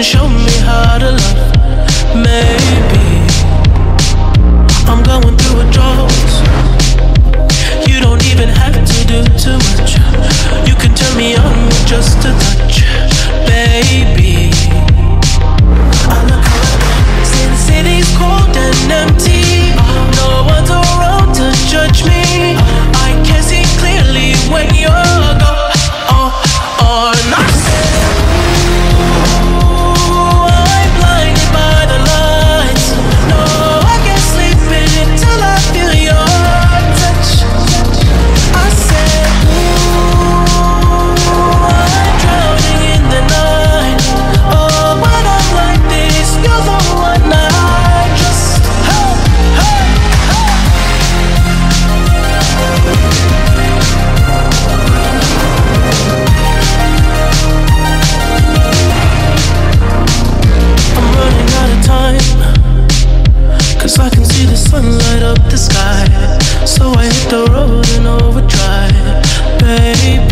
can show me how to love. Maybe I'm going through a drought. You don't even have to do too much. You can turn me on with just I can see the sun light up the sky. So I hit the road in overdrive, baby.